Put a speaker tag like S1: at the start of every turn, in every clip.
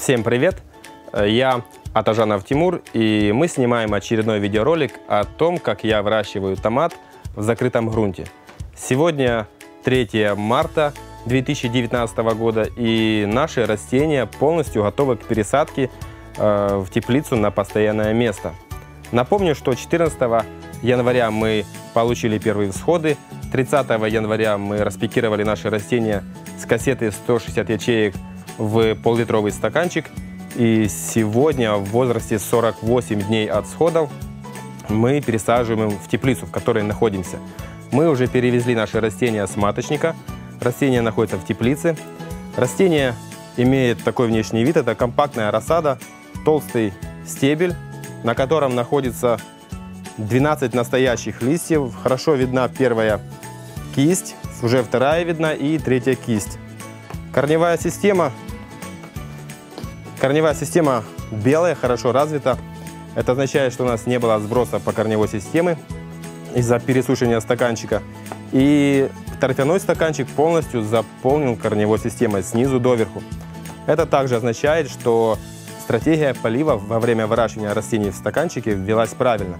S1: Всем привет! Я Атажанов Тимур, и мы снимаем очередной видеоролик о том, как я выращиваю томат в закрытом грунте. Сегодня 3 марта 2019 года, и наши растения полностью готовы к пересадке э, в теплицу на постоянное место. Напомню, что 14 января мы получили первые всходы, 30 января мы распекировали наши растения с кассеты 160 ячеек в пол-литровый стаканчик. И сегодня в возрасте 48 дней от сходов мы пересаживаем в теплицу, в которой находимся. Мы уже перевезли наши растения с маточника. Растения находятся в теплице. Растение имеет такой внешний вид. Это компактная рассада, толстый стебель, на котором находится 12 настоящих листьев. Хорошо видна первая кисть, уже вторая видна и третья кисть. Корневая система Корневая система белая, хорошо развита. Это означает, что у нас не было сброса по корневой системе из-за пересушивания стаканчика. И торфяной стаканчик полностью заполнен корневой системой снизу доверху. Это также означает, что стратегия полива во время выращивания растений в стаканчике велась правильно.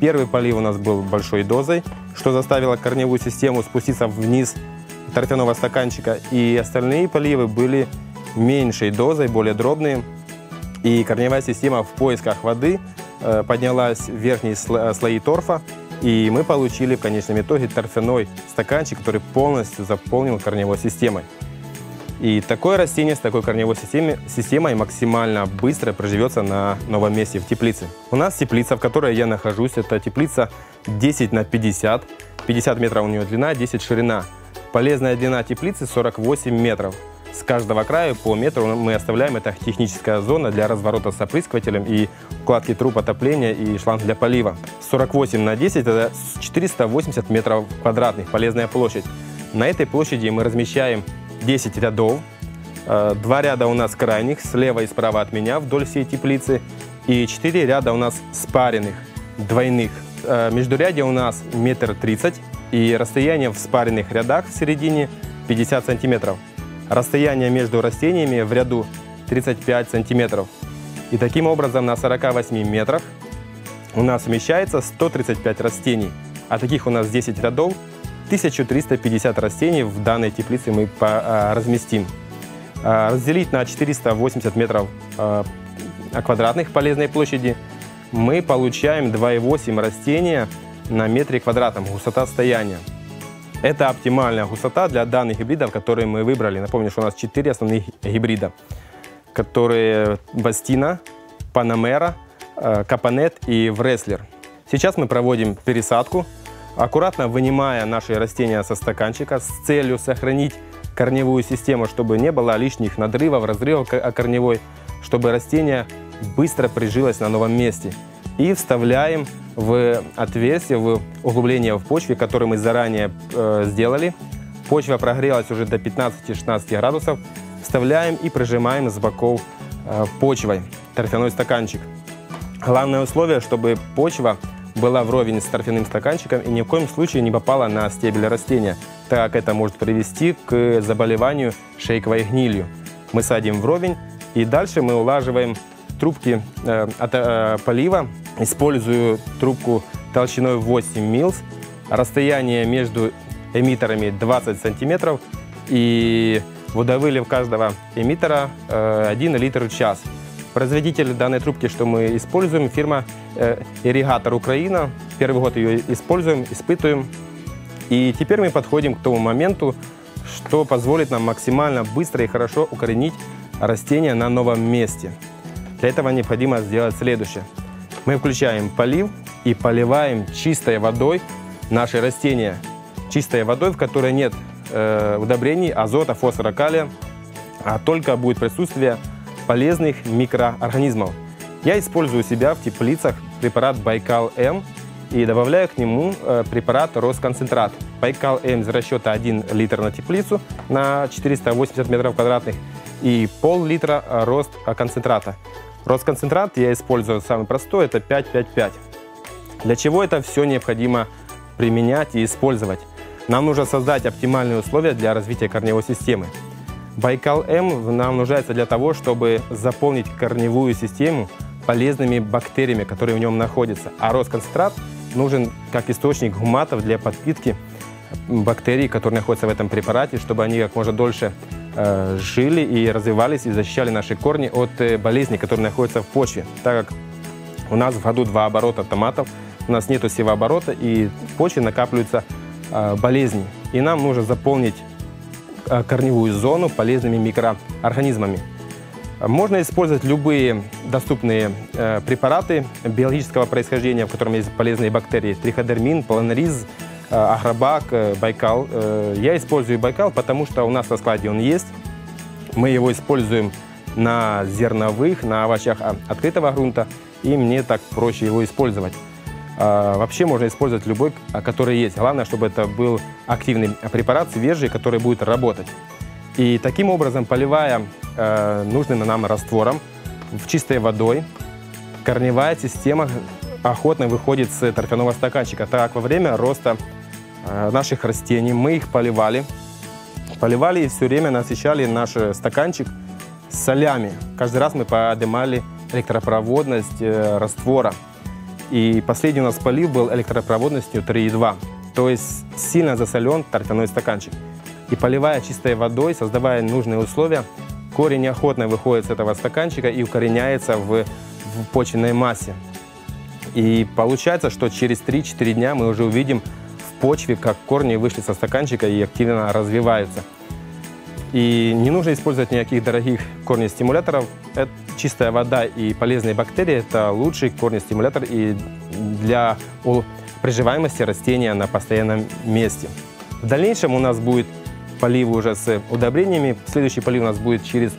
S1: Первый полив у нас был большой дозой, что заставило корневую систему спуститься вниз торфяного стаканчика, и остальные поливы были меньшей дозой, более дробные. И корневая система в поисках воды э, поднялась в верхние э, слои торфа, и мы получили в конечном итоге торфяной стаканчик, который полностью заполнил корневой системой. И такое растение с такой корневой системой, системой максимально быстро проживется на новом месте в теплице. У нас теплица, в которой я нахожусь, это теплица 10 на 50. 50 метров у нее длина, 10 ширина. Полезная длина теплицы 48 метров. С каждого края по метру мы оставляем, это техническая зона для разворота с опрыскивателем и укладки труб отопления и шланг для полива. 48 на 10 это 480 метров квадратных, полезная площадь. На этой площади мы размещаем 10 рядов. Э, два ряда у нас крайних, слева и справа от меня вдоль всей теплицы. И 4 ряда у нас спаренных, двойных. Э, междурядье у нас метр тридцать и расстояние в спаренных рядах в середине 50 сантиметров. Расстояние между растениями в ряду 35 сантиметров. И таким образом на 48 метрах у нас вмещается 135 растений. А таких у нас 10 рядов, 1350 растений в данной теплице мы а, разместим. А, разделить на 480 метров а, квадратных полезной площади мы получаем 2,8 растения на метре квадратном, гусота стояния. Это оптимальная гусота для данных гибридов, которые мы выбрали. Напомню, что у нас 4 основных гибрида, которые Бастина, Панамера, э, Капанет и Вреслер. Сейчас мы проводим пересадку, аккуратно вынимая наши растения со стаканчика с целью сохранить корневую систему, чтобы не было лишних надрывов, разрывов корневой, чтобы растение быстро прижилось на новом месте. И вставляем в отверстие, в углубление в почве, которое мы заранее э, сделали. Почва прогрелась уже до 15-16 градусов. Вставляем и прижимаем с боков э, почвой торфяной стаканчик. Главное условие, чтобы почва была вровень с торфяным стаканчиком и ни в коем случае не попала на стебель растения, так как это может привести к заболеванию шейковой гнилью. Мы садим вровень и дальше мы улаживаем трубки э, от э, полива Использую трубку толщиной 8 милс. Расстояние между эмиттерами 20 сантиметров. И водовылив каждого эмиттера 1 э, литр в час. Производитель данной трубки, что мы используем, фирма э, Ирригатор Украина. Первый год ее используем, испытываем. И теперь мы подходим к тому моменту, что позволит нам максимально быстро и хорошо укоренить растение на новом месте. Для этого необходимо сделать следующее. Мы включаем полив и поливаем чистой водой наши растения. Чистой водой, в которой нет э, удобрений, азота, фосфора, калия, а только будет присутствие полезных микроорганизмов. Я использую у себя в теплицах препарат Байкал-М и добавляю к нему э, препарат Росконцентрат. Байкал-М из расчета 1 литр на теплицу на 480 метров квадратных и пол-литра э, рост концентрата. Росконцентрат я использую самый простой, это 5-5-5. Для чего это все необходимо применять и использовать? Нам нужно создать оптимальные условия для развития корневой системы. Байкал-М нам нуждается для того, чтобы заполнить корневую систему полезными бактериями, которые в нем находятся. А Росконцентрат нужен как источник гуматов для подпитки бактерий, которые находятся в этом препарате, чтобы они как можно дольше жили и развивались и защищали наши корни от э, болезней, которые находятся в почве. Так как у нас в году два оборота томатов, у нас нет севооборота, и в почве накапливаются э, болезни. И нам нужно заполнить э, корневую зону полезными микроорганизмами. Можно использовать любые доступные э, препараты биологического происхождения, в котором есть полезные бактерии. Триходермин, полонериз, э, агробак, э, байкал. Э, я использую байкал, потому что у нас на складе он есть. Мы его используем на зерновых, на овощах открытого грунта, и мне так проще его использовать. А, вообще можно использовать любой, а, который есть. Главное, чтобы это был активный препарат, свежий, который будет работать. И таким образом, поливая нужным нам раствором в чистой водой, корневая система охотно выходит с торфяного стаканчика. Так, во время роста наших растений мы их поливали. Поливали и все время насыщали наш стаканчик солями. Каждый раз мы поднимали электропроводность э, раствора. И последний у нас полив был электропроводностью 3,2. То есть сильно засолен торфяной стаканчик. И поливая чистой водой, создавая нужные условия, корень неохотно выходит с этого стаканчика и укореняется в, в почвенной массе. И получается, что через 3-4 дня мы уже увидим почве, как корни вышли со стаканчика и активно развиваются. И не нужно использовать никаких дорогих корнестимуляторов. Это чистая вода и полезные бактерии – это лучший корнестимулятор и для приживаемости растения на постоянном месте. В дальнейшем у нас будет поливы уже с удобрениями. Следующий полив у нас будет через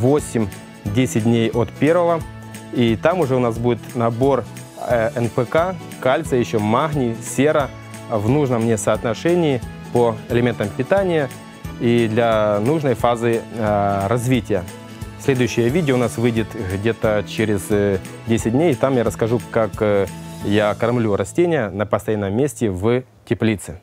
S1: 8-10 дней от первого. И там уже у нас будет набор э, НПК, кальция, еще магний, сера в нужном мне соотношении по элементам питания и для нужной фазы э, развития. Следующее видео у нас выйдет где-то через 10 э, дней. Там я расскажу, как э, я кормлю растения на постоянном месте в теплице.